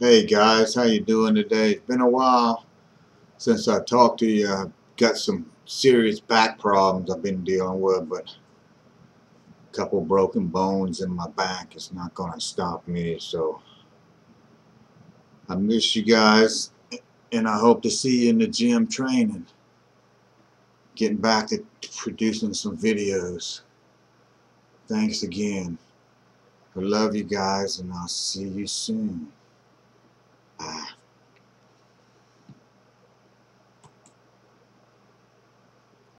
Hey guys, how you doing today? It's been a while since I talked to you. I've got some serious back problems I've been dealing with, but a couple broken bones in my back is not going to stop me, so I miss you guys, and I hope to see you in the gym training. Getting back to producing some videos. Thanks again. I love you guys, and I'll see you soon.